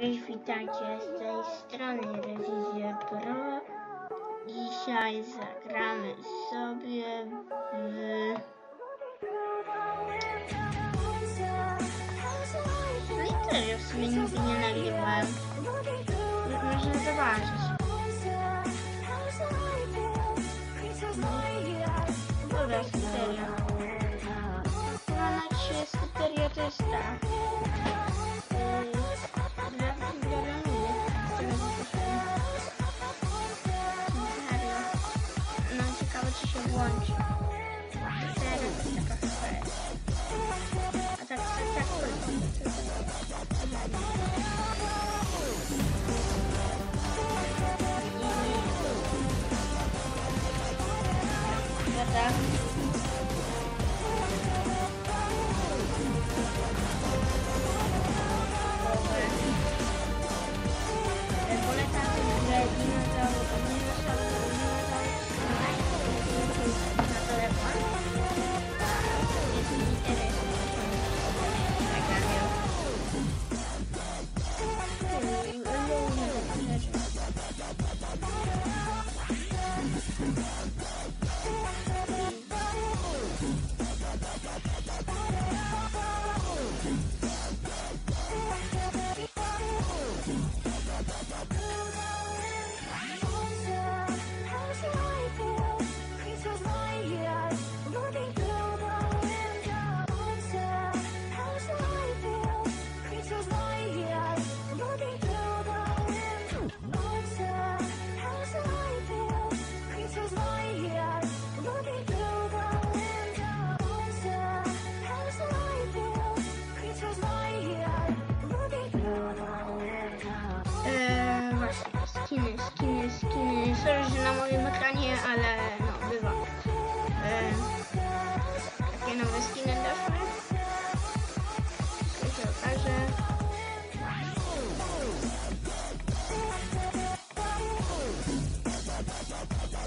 Cześć, witajcie z tej strony Rewizja Pro. Dzisiaj zagramy sobie w Literio w sumie nigdy nie nagrywałem. Jak można zobaczyć. Dobra, Literio. Chyba na dzisiaj Literio to jest ta.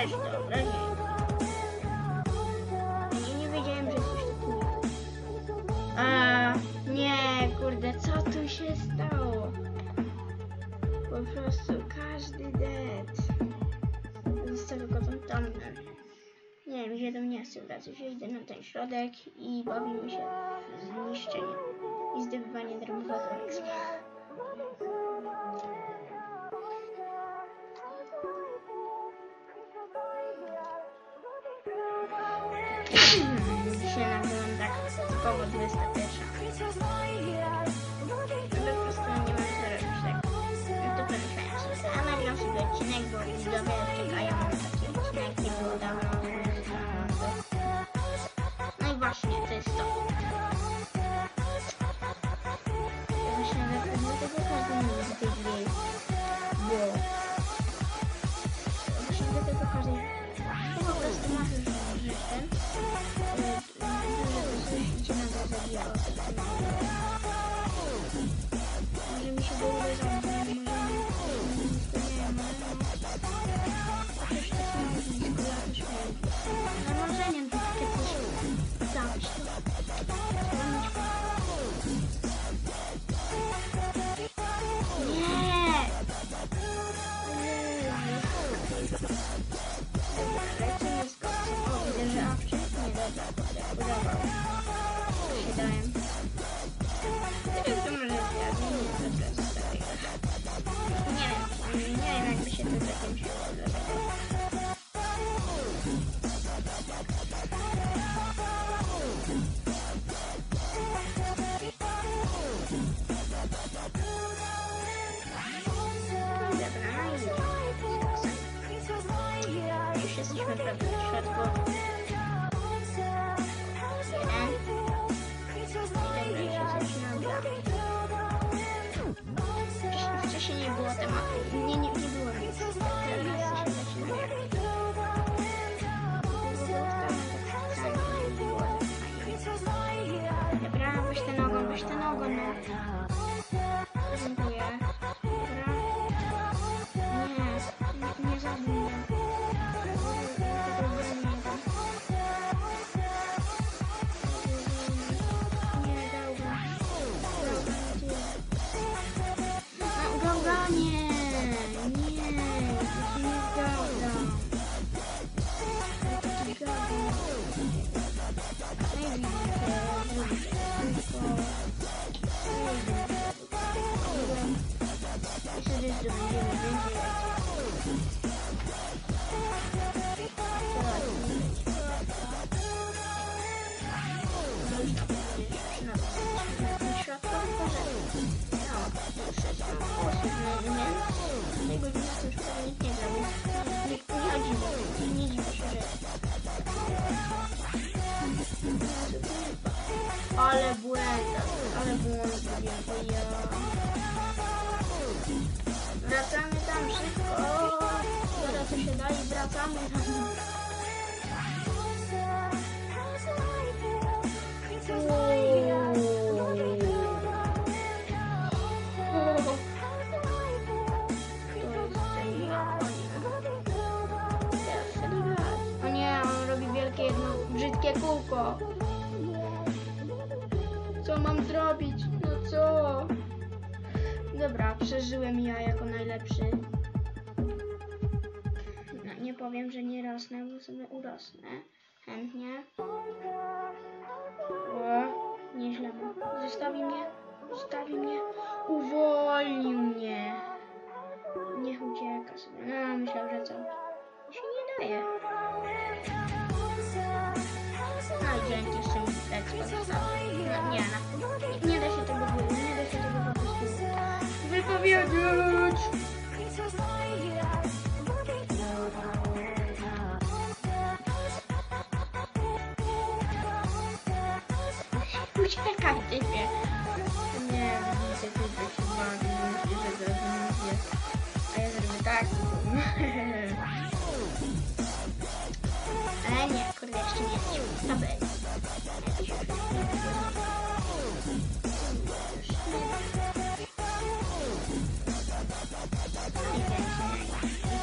Też dobra, nie. Ja nie wiedziałem, że coś takiego. A, nie, kurde, co tu się stało? Po prostu każdy dead. Zostawię go tam tam. Nie wiem, gdzie do mnie chce wracać. Idę na ten środek i bawimy się w zniszczenie i zdobywanie darmowego expa. Typowo 21. Ale po prostu nie mam co robić tak. No to sobie, a nagram sobie odcinek, bo widzowie czekają na taki odcinek, nie było dawno. No i właśnie, to jest to. してます。Ale błęd, ale zrobiłem, ja. Wracamy tam szybko. Dobra, co się da i wracamy tam. Mam zrobić? No co? Dobra, przeżyłem ja jako najlepszy. No, nie powiem, że nie rosnę, bo sobie urosnę. Chętnie. O, nieźle. Zostawi mnie, zostawi mnie. Uwolnił wypowiedzieć. Uciekaj. Nie, typie się bawi, myśli, że zrobię. A ja zrobię tak. Ale nie, kurde, jeszcze nie. Dobra.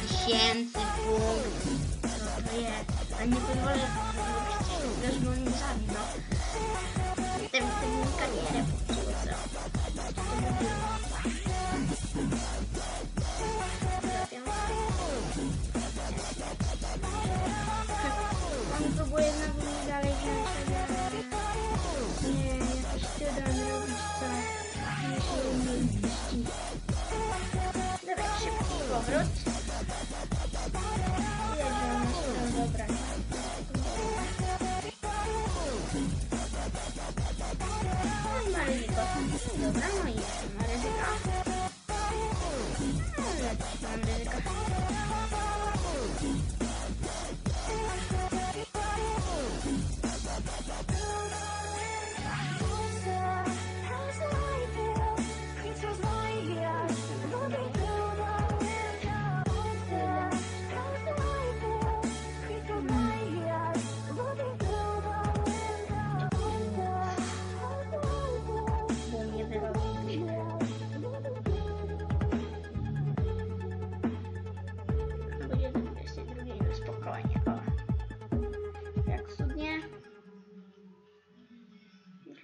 tysięcy punktów. Co to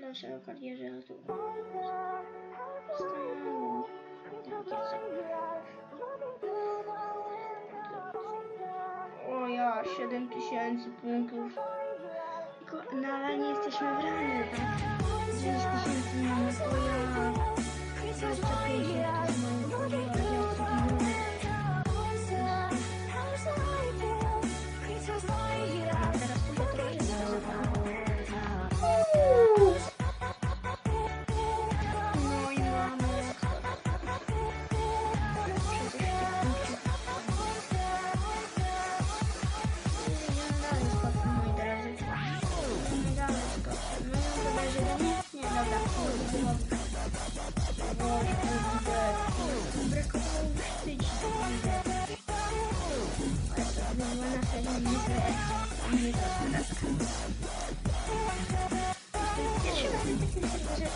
proszę o karierze, a tu... Stało. Takie co? O ja, 7000 punktów. No ale nie jesteśmy w ranie, tak? 10 tysięcy mamy, o ja. 25 jak to jest moje Nie, dobra. Brakowało być. Była na pewno nie Pierwszy raz taki że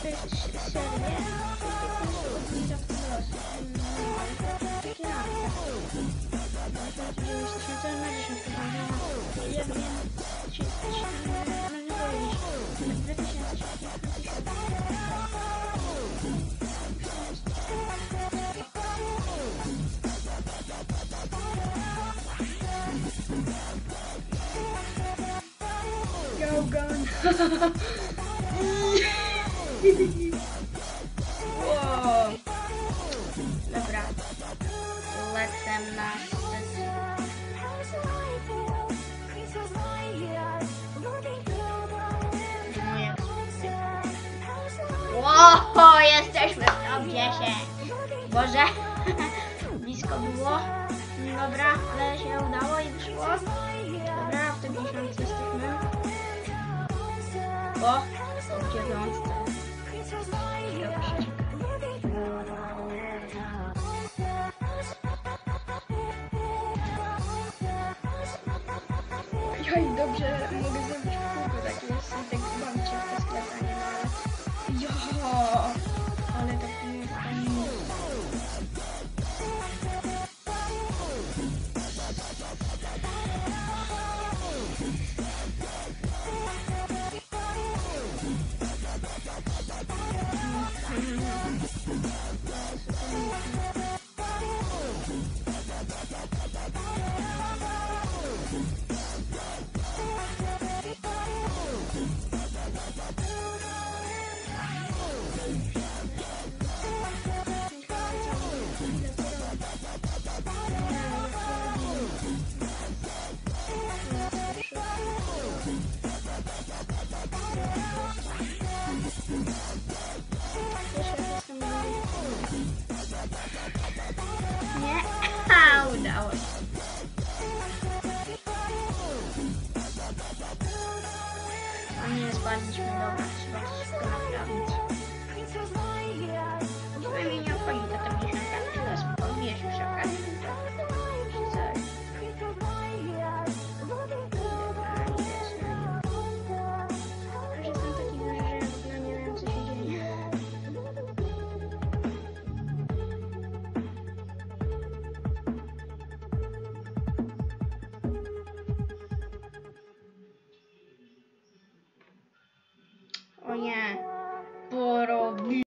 to jest serio. Ja wiem, Go, gun. Whoa. Dobra. Lecę na Wow, jesteśmy w top 10. Boże, blisko było. Dobra, ale się udało i wyszło. Dobra, w top 10 jesteśmy. O, w dziewiątce. Dobrze. Joj, dobrze, mogę zrobić kółko takie tak あれだけ。